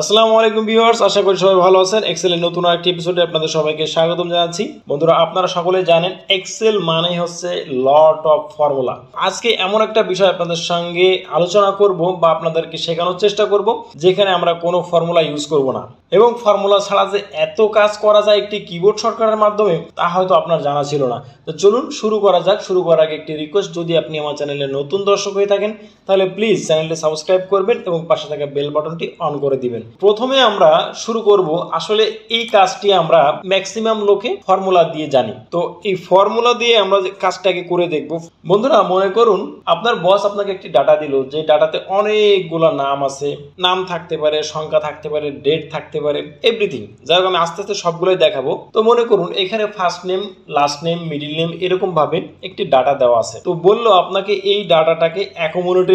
আসসালামু আলাইকুম ভিউয়ার্স, আশা করি সবাই ভালো আছেন। এক্সেলের নতুন আরেকটি এপিসোডে আপনাদের সবাইকে স্বাগতম জানাচ্ছি। বন্ধুরা, আপনারা সকলে জানেন এক্সেল মানে হচ্ছে লট অফ ফর্মুলা আজকে এমন একটা বিষয় আপনাদের সঙ্গে আলোচনা করব বা আপনাদেরকে শেখানোর চেষ্টা করব, যেখানে আমরা কোনো ফর্মুলা ইউজ করব না। এবং ফর্মুলা ছাড়া যে এত কাজ করা যায় একটি কিবোর্ড শর্টকাটের মাধ্যমে, তা হয়তো আপনার জানা ছিল না। তো চলুন শুরু করা যাক। শুরু করার আগে একটি রিকোয়েস্ট যদি আপনি আমার চ্যানেলে নতুন দর্শক হয়ে থাকেন তাহলে প্লিজ চ্যানেলটি সাবস্ক্রাইব করবেন এবং পাশে থাকা বেল বাটনটি অন করে দিবেন। প্রথমে আমরা শুরু করব আসলে এই কাজটি আমরা ম্যাক্সিমাম লোকে ফর্মুলা দিয়ে জানি। তো এই ফর্মুলা দিয়ে আমরা কাজটাকে করে দেখব। বন্ধুরা, মনে করুন আপনার বস আপনাকে একটি ডাটা দিল। যে ডাটাতে অনেকগুলো নাম আছে। নাম থাকতে পারে, সংখ্যা থাকতে পারে ডেট থাকতে পারে এভরিথিং যাই হোক, আমি আস্তে আস্তে সবগুলোই দেখাবো। তো মনে করুন, এখানে first name last name middle name এরকম ভাবে একটি ডাটা দেওয়া আছে। তো বলল আপনাকে এই ডাটাটাকে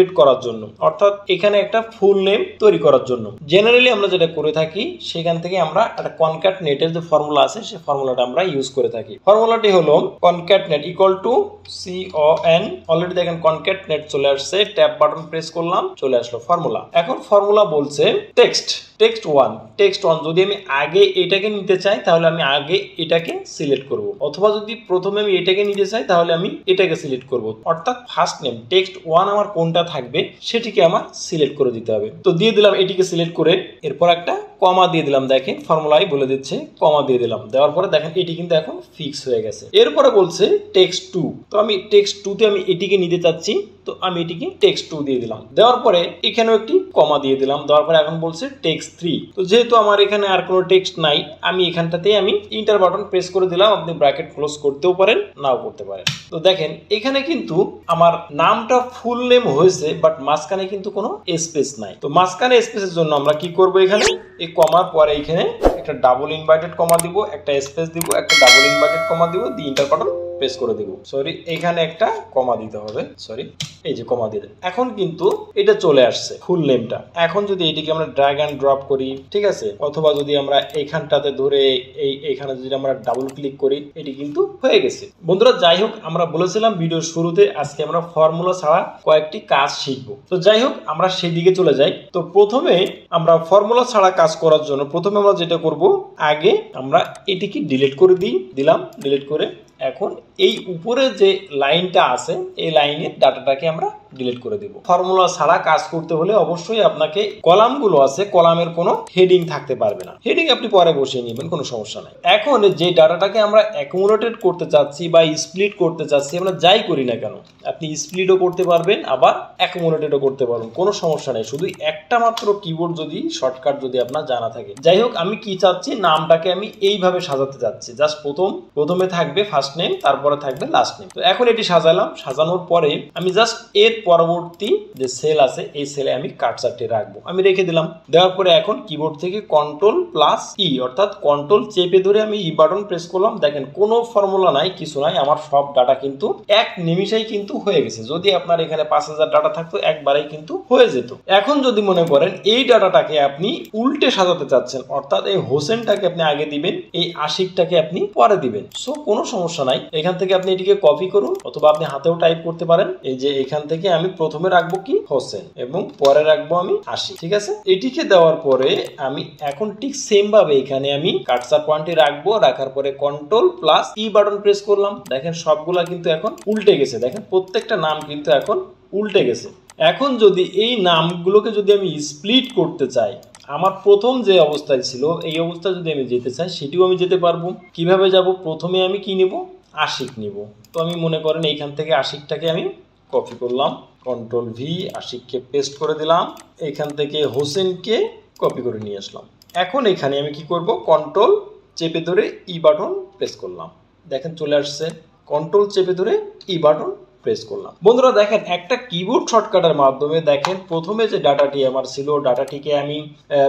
অ্যাকোমোডেট করার জন্য, অর্থাৎ এখানে একটা ফুল নেম তৈরি করার জন্য। জেনারেলি আমরা যেটা করে থাকি, সেখান থেকে আমরা একটা কনক্যাট নেটের যে ফর্মুলা আছে সেই ফর্মুলাটা আমরা ইউজ করে থাকি। ফর্মুলাটি হলো concatenate equal to C O N already দেখেন কনক্যাট নেট চলে আসছে ট্যাব বাটন প্রেস করলাম, চলে আসলো ফর্মুলা এখন ফর্মুলা বলছে text text one text one যদি আমি আগে এটাকে নিতে চাই, তাহলে আমি আগে এটাকে সিলেক্ট করব। অথবা যদি প্রথমে আমি এটাকে নিতে চাই, তাহলে আমি এটাকে সিলেক্ট করব। অর্থাৎ ফার্স্ট নেম টেক্সট ওয়ান আমার কোনটা থাকবে, সেটিকে আমার সিলেক্ট করে দিতে হবে। তো দিয়ে দিলাম এটিকে সিলেক্ট করে, এরপর একটা কমা দিয়ে দিলাম, দেখেন ফর্মুলাই বলে দিচ্ছে কমা দিয়ে দিলাম। দেওয়ার পরে দেখেন এটি কিন্তু এখন ফিক্স হয়ে গেছে। এরপরে বলছে টেক্সট টু তো আমি টেক্সট টুতে আমি এটিকে নিতে চাচ্ছি তো আমি এটিকে টেক্সট টু দিয়ে দিলাম। দেওয়ার পরে এখানেও একটি কমা দিয়ে দিলাম। দেওয়ার পরে এখন বলছে টেক্সট থ্রি তো যেহেতু আমার এখানে আর কোনো টেক্সট নাই, আমি এখানটাতে আমি ইন্টার বাটন প্রেস করে দিলাম। আপনি ব্র্যাকেট ক্লোজ করতেও পারেন, নাও করতে পারেন। তো দেখেন, এখানে কিন্তু আমার নামটা ফুল নেম হয়েছে বাট মাঝখানে কিন্তু কোনো স্পেস নাই। তো মাঝখানে স্পেসের জন্য আমরা কি করব এখানে? এই কমার পরে এখানে একটা ডাবল ইনভার্টেড কমা দিব, একটা স্পেস দিব, একটা ডাবল ইনভার্টেড কমা দিব, দিয়ে ইন্টার বাটন প্রেস করে দিব। সরি এখানে একটা কমা দিতে হবে। সরি এই যে কমা দিয়ে এখন কিন্তু এটা চলে আসছে ফুল নেমটা এখন যদি এটিকে আমরা ড্র্যাগ অ্যান্ড ড্রপ করি, ঠিক আছে? অথবা যদি আমরা এখানটাতে ধরে এই, এখানে যদি আমরা ডাবল ক্লিক করি, এটি কিন্তু হয়ে গেছে। বন্ধুরা, যাই হোক, আমরা বলেছিলাম ভিডিওর শুরুতে আজকে আমরা ফর্মুলা ছাড়া কয়েকটি কাজ শিখব। তো যাই হোক, আমরা সেই দিকে চলে যাই। তো প্রথমে আমরা ফর্মুলা ছাড়া কাজ করার জন্য প্রথমে আমরা যেটা করব, আগে আমরা এটিকে ডিলিট করে দিই। দিলাম ডিলিট করে এখন এই উপরে যে লাইনটা আছে এই লাইনের ডাটাটাকে আমরা ডিলিট করে দেব। ফর্মুলা ছাড়া কাজ করতে হলে অবশ্যই আপনাকে কলামগুলো আছে, কলামের কোনো হেডিং থাকতে পারবে না। হেডিং আপনি পরে বসিয়ে নেবেন, কোনো সমস্যা নাই। এখন যে ডাটাটাকে আমরা অ্যাকুমুলেটেড করতে চাচ্ছি বা স্প্লিট করতে চাচ্ছি, আমরা যাই করি না কেন, আপনি স্প্লিটও করতে পারবেন, আবার অ্যাকুমুলেটেডও করতে পারবেন, কোনো সমস্যা নেই। শুধু একটা মাত্র কিবোর্ড যদি শর্টকাট যদি আপনার জানা থাকে। যাই হোক, আমি কি চাচ্ছি, নামটাকে আমি এইভাবে সাজাতে চাচ্ছি। জাস্ট প্রথম, প্রথমে থাকবে ফার্স্ট নেম তারপরে থাকবে লাস্ট নেম তো এখন এটি সাজালাম, সাজানোর পরে আমি জাস্ট এর পরবর্তী যে সেল আছে, এই সেলে আমি কাটচারটি রাখব। আমি রেখে দিলাম। দেওয়ার পরে এখন কিবোর্ড থেকে কন্ট্রোল প্লাস ই অর্থাৎ কন্ট্রোল চেপে ধরে আমি ই বাটন প্রেস করলাম। দেখেন, কোনো ফর্মুলা নাই, কিছু নাই, আমার সব ডাটা কিন্তু এক নিমিষেই কিন্তু হয়ে গেছে। যদি আপনার এখানে পাঁচ হাজার ডাটা থাকতো, একবারেই কিন্তু হয়ে যেত। এখন যদি মনে করেন, এই ডাটাটাকে আপনি উল্টে সাজাতে চাচ্ছেন, অর্থাৎ এই হোসেনটাকে আপনি আগে দিবেন, এই আশিকটাকে আপনি পরে দিবেন। সো কোনো সমস্যা নাই। এখান থেকে আপনি এটিকে কপি করুন, অথবা আপনি হাতেও টাইপ করতে পারেন। এই যে এখান থেকে আমি প্রথমে রাখব কি? হোসেন। এবং পরে রাখব আমি আশি ঠিক আছে? এটিকে দেওয়ার পরে আমি এখন ঠিক সেম ভাবে এখানে আমি কাটসার পয়েন্টে রাখব। রাখার পরে control plus E button press করলাম। দেখেন সবগুলা কিন্তু এখন উল্টে গেছে। দেখেন প্রত্যেকটা নাম কিন্তু এখন উল্টে গেছে। এখন যদি এই নামগুলোকে যদি আমি স্প্লিট করতে চাই, আমার প্রথম যে অবস্থায় ছিল, এই অবস্থায় যদি আমি যেতে চাই, সেটিও আমি যেতে পারব। কীভাবে যাব? প্রথমে আমি কি নেব? আশিক নিব। তো আমি মনে করেন এইখান থেকে আশিকটাকে আমি কপি করলাম কন্ট্রোল ভি আশিককে পেস্ট করে দিলাম, এখান থেকে হোসেনকে কপি করে নিয়ে আসলাম। এখন এখানে আমি কি করব? কন্ট্রোল চেপে ধরে ই বাটন প্রেস করলাম। দেখেন চলে আসছে। কন্ট্রোল চেপে ধরে ই বাটন প্রেস করলাম। বন্ধুরা দেখেন, একটা কিবোর্ড শর্টকাটের মাধ্যমে দেখেন, প্রথমে যে ডাটাটি আমার ছিল, ডাটাটিকে আমি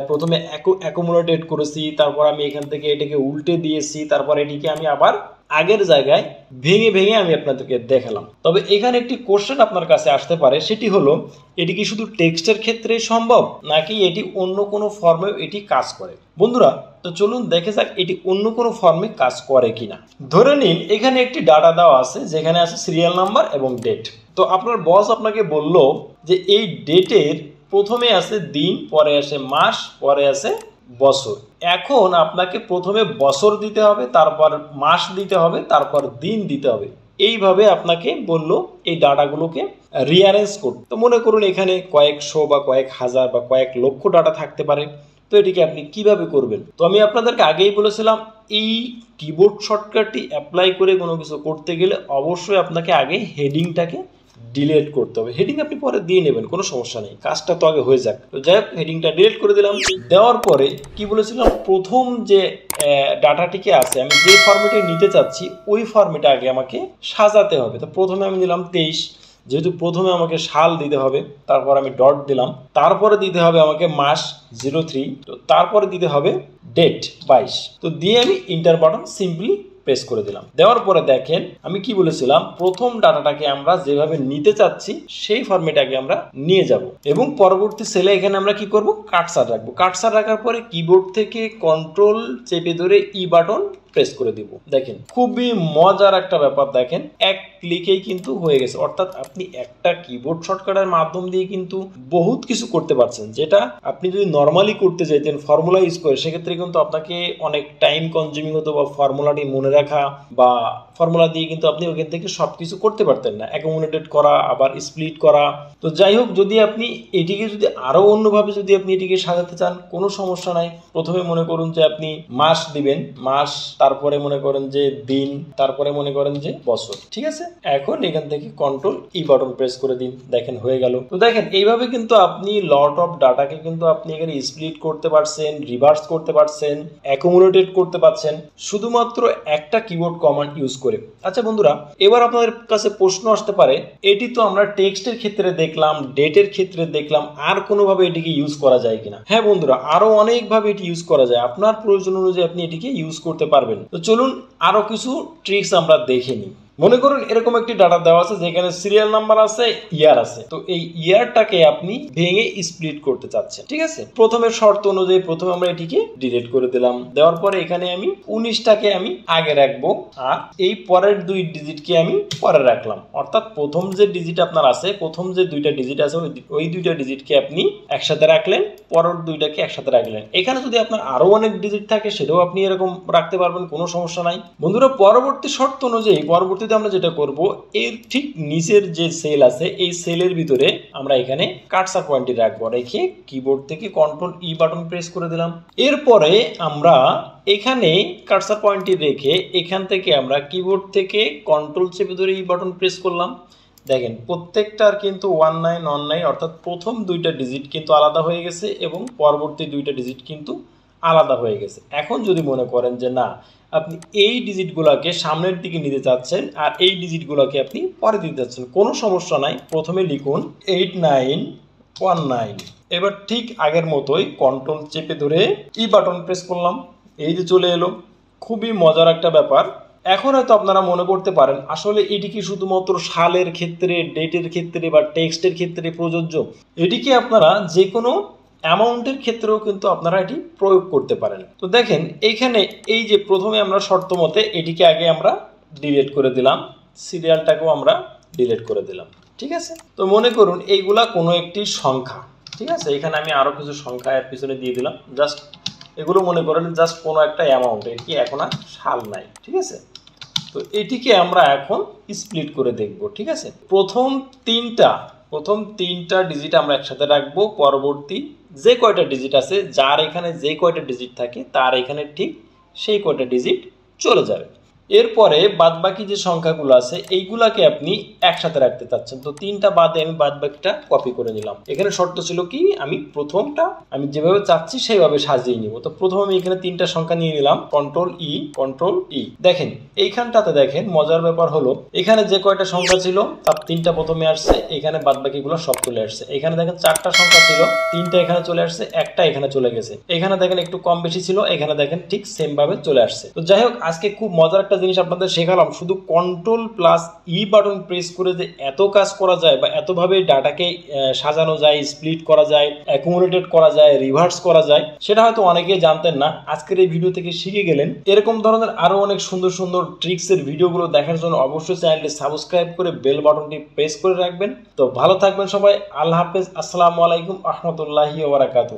প্রথমে অ্যাকোমোডেট করেছি, তারপর আমি এখান থেকে এটাকে উল্টে দিয়েছি, তারপর এটিকে আমি আবার আগের জায়গায় ভেঙে ভেঙে আমি আপনাদেরকে দেখালাম। তবে এখানে একটি কোশ্চেন আপনার কাছে আসতে পারে, সেটি হলো, এটি কি শুধু টেক্সটের ক্ষেত্রে সম্ভব, নাকি এটি অন্য কোনো ফর্মে এটি কাজ করে? বন্ধুরা, তো চলুন দেখে যাক এটি অন্য কোনো ফর্মে কাজ করে কিনা। ধরে নিন, এখানে একটি ডাটা দেওয়া আছে, যেখানে আছে সিরিয়াল নাম্বার এবং ডেট তো আপনার বস আপনাকে বলল যে, এই ডেটের প্রথমে আছে দিন, পরে আসে মাস, পরে আছে বছর। এখন আপনাকে প্রথমে বছর দিতে হবে, তারপর মাস দিতে হবে, তারপর দিন দিতে হবে। এইভাবে আপনাকে বলল এই ডাটাগুলোকে রিয়ারেঞ্জ করতে। তো মনে করুন এখানে কয়েকশো বা কয়েক হাজার বা কয়েক লক্ষ ডাটা থাকতে পারে। তো এটিকে আপনি কীভাবে করবেন? তো আমি আপনাদেরকে আগেই বলেছিলাম, এই কিবোর্ড শর্টকাটটি অ্যাপ্লাই করে কোনো কিছু করতে গেলে অবশ্যই আপনাকে আগে হেডিংটাকে ডিলেট করতে হবে। হেডিং আপনি পরে দিয়ে নেবেন, কোনো সমস্যা নেই। কাজটা তো আগে হয়ে যাক। তো যাই হোক হেডিংটা ডিলেট করে দিলাম। দেওয়ার পরে কি বলেছিলাম? প্রথম যে ডাটাটিকে আছে, আমি যে ফর্মেটে নিতে চাচ্ছি, ওই ফর্মেটে আগে আমাকে সাজাতে হবে। তো প্রথমে আমি নিলাম তেইশ। যেহেতু প্রথমে আমাকে সাল দিতে হবে, তারপর আমি ডট দিলাম। তারপরে দিতে হবে আমাকে মাস জিরো থ্রি তো তারপরে দিতে হবে ডেট বাইশ। তো দিয়ে আমি ইন্টার বাটন সিম্পলি প্রেস করে দিলাম। দেওয়ার পরে দেখেন আমি কি বলেছিলাম, প্রথম ডাটাটাকে আমরা যেভাবে নিতে চাচ্ছি, সেই ফর্মেটাকে আমরা নিয়ে যাব। এবং পরবর্তী সেলে এখানে আমরা কি করব? কাটসার রাখব। কাটসার রাখার পরে কিবোর্ড থেকে কন্ট্রোল চেপে ধরে ই বাটন প্রেস করে দিব। দেখেন, খুবই মজার একটা ব্যাপার দেখেন, এক ক্লিকেই কিন্তু হয়ে গেছে। অর্থাৎ আপনি একটা কিবোর্ড শর্টকাটের মাধ্যম দিয়ে কিন্তু বহুত কিছু করতে পারছেন, যেটা আপনি যদি নর্মালি করতে চাইতেন ফর্মুলা ইউজ করে, সেক্ষেত্রে কিন্তু আপনাকে অনেক টাইম কনজিউমিং হতো বা ফর্মুলাটি মনে রাখা বা ফর্মুলা দিয়ে কিন্তু আপনি ওখান থেকে সব কিছু করতে পারতেন না। অ্যাকোমোডেটেড করা, আবার স্প্লিট করা। তো যাই হোক, যদি আপনি এটিকে যদি আরও অন্যভাবে যদি আপনি এটিকে সাজাতে চান, কোনো সমস্যা নাই। প্রথমে মনে করুন যে আপনি মাস দিবেন, মাস তারপরে মনে করেন যে দিন, তারপরে মনে করেন যে বছর, ঠিক আছে? এখন এখান থেকে কন্ট্রোল ই বাটন প্রেস করে দিন, দেখেন হয়ে গেল। তো দেখেন, এইভাবে কিন্তু আপনি লট অফ ডাটাকে কিন্তু আপনি এখানে স্প্লিট করতে পারছেন রিভার্স করতে পারছেন অ্যাকোমোডেটেড করতে পারছেন, শুধুমাত্র একটা কিবোর্ড কমান্ড ইউজ করে। আচ্ছা বন্ধুরা, এবার আপনাদের কাছে প্রশ্ন আসতে পারে, এটি তো আমরা টেক্সটের ক্ষেত্রে দেখলাম, ডেটের ক্ষেত্রে দেখলাম, আর কোনোভাবে এটিকে ইউজ করা যায় কিনা? হ্যাঁ বন্ধুরা, আরও অনেকভাবে এটি ইউজ করা যায়। আপনার প্রয়োজন অনুযায়ী আপনি এটিকে ইউজ করতে পারবেন। তো চলুন আরও কিছু ট্রিক্স আমরা দেখে নিই। মনে করুন এরকম একটি ডাটা দেওয়া আছে, যেখানে সিরিয়াল নাম্বার আছে ইয়ার আছে। তো এই ইয়ারটাকে আপনি ভেঙে স্প্লিট করতে চাচ্ছেন, ঠিক আছে? প্রথমে শর্ত অনুযায়ী প্রথমে আমরা এটিকে ডিলিট করে দিলাম। দেওয়ার পরে এখানে আমি উনিশটাকে আমি আগে রাখব, আর এই পরের দুই ডিজিটকে আমি পরে রাখলাম। অর্থাৎ প্রথম যে ডিজিট আপনার আছে, প্রথম যে দুইটা ডিজিট আছে, ওই দুইটা ডিজিটকে আপনি একসাথে রাখলেন, পরের দুইটাকে একসাথে রাখলেন। এখানে যদি আপনার আরও অনেক ডিজিট থাকে, সেটাও আপনি এরকম রাখতে পারবেন, কোনো সমস্যা নাই। বন্ধুরা, পরবর্তী শর্ত অনুযায়ী, পরবর্তী পরবর্তীতে আমরা যেটা করব, এর ঠিক নিচের যে সেল আছে, এই সেলের ভিতরে আমরা এখানে কাটসার পয়েন্টটি রাখব। রেখে কিবোর্ড থেকে কন্ট্রোল ই বাটন প্রেস করে দিলাম। এরপরে আমরা এখানে কাটসার পয়েন্টটি রেখে এখান থেকে আমরা কিবোর্ড থেকে কন্ট্রোল চেপে ধরে ই বাটন প্রেস করলাম। দেখেন, প্রত্যেকটার কিন্তু ওয়ান নাইন ওয়ান নাইন অর্থাৎ প্রথম দুইটা ডিজিট কিন্তু আলাদা হয়ে গেছে এবং পরবর্তী দুইটা ডিজিট কিন্তু আলাদা হয়ে গেছে। এখন যদি মনে করেন যে না, আপনি এই ডিজিটগুলোকে সামনের দিকে নিতে চাচ্ছেন আর এই ডিজিটগুলোকে আপনি পরে দিতে চাচ্ছেন, কোনো সমস্যা নাই। প্রথমে লিখুন এইট নাইন ওয়ান নাইন এবার ঠিক আগের মতোই কন্ট্রোল চেপে ধরে ই বাটন প্রেস করলাম। এই যে চলে এলো। খুবই মজার একটা ব্যাপার। এখন হয়তো আপনারা মনে করতে পারেন, আসলে এটি কি শুধুমাত্র সালের ক্ষেত্রে ডেটের ক্ষেত্রে বা টেক্সটের ক্ষেত্রে প্রযোজ্য? এটিকে আপনারা যে কোনো অ্যামাউন্টের ক্ষেত্রেও কিন্তু আপনারা এটি প্রয়োগ করতে পারেন। তো দেখেন, এইখানে এই যে প্রথমে আমরা শর্ত মতে এটিকে আগে আমরা ডিলেট করে দিলাম, সিরিয়ালটাকেও আমরা ডিলেট করে দিলাম, ঠিক আছে? তো মনে করুন, এইগুলা কোনো একটি সংখ্যা, ঠিক আছে? এখানে আমি আরও কিছু সংখ্যা এর পিছনে দিয়ে দিলাম, জাস্ট এগুলো মনে করেন জাস্ট কোনো একটা অ্যামাউন্ট, এটি এখন আর সাল নাই, ঠিক আছে? তো এটিকে আমরা এখন স্প্লিট করে দেখব, ঠিক আছে? প্রথম তিনটা প্রথম তিনটা ডিজিট আমরা একসাথে রাখব, পরবর্তী যে কয়টা ডিজিট আছে, যার এখানে যে কয়টা ডিজিট থাকে, তার এখানে ঠিক সেই কয়টা ডিজিট চলে যাবে। এরপরে বাদ বাকি যে সংখ্যাগুলো আছে, এইগুলাকে আপনি একসাথে রাখতে চাচ্ছেন। তো তিনটা বাদে আমি বাদ বাকিটা কপি করে নিলাম। এখানে শর্ত ছিল কি, আমি প্রথমটা, আমি যেভাবে চাচ্ছি সেইভাবে সাজিয়ে নিব। তো প্রথম আমি এখানে তিনটা সংখ্যা নিয়ে নিলাম কন্ট্রোল ই কন্ট্রোল ই দেখেন, এইখানটাতে দেখেন, মজার ব্যাপার হলো, এখানে যে কয়টা সংখ্যা ছিল, তার তিনটা প্রথমে আসছে, এখানে বাদ বাকিগুলো সব চলে আসছে। এখানে দেখেন চারটা সংখ্যা ছিল, তিনটা এখানে চলে আসছে, একটা এখানে চলে গেছে। এখানে দেখেন একটু কম বেশি ছিল, এখানে দেখেন ঠিক সেম ভাবে চলে আসছে। তো যাই হোক, আজকে খুব মজার একটা জিনিস আপনাদের শেখালাম, শুধু control plus E button press করে যে এত কাজ করা যায় বা এতভাবে ডাটাকে সাজানো যায় স্প্লিট করা যায় অ্যাকুমুলেটেড করা যায় রিভার্স করা যায়, সেটা হয়তো অনেকেই জানতেন না। আজকের এই ভিডিও থেকে শিখে গেলেন। এরকম ধরনের আরও অনেক সুন্দর সুন্দর ট্রিক্সের ভিডিওগুলো দেখার জন্য অবশ্যই চ্যানেলটি সাবস্ক্রাইব করে বেল বাটনটি প্রেস করে রাখবেন। তো ভালো থাকবেন সবাই। আল্লাহ হাফেজ। আসসালামু আলাইকুম। আহমতুল্লাহি ওবরাকাতু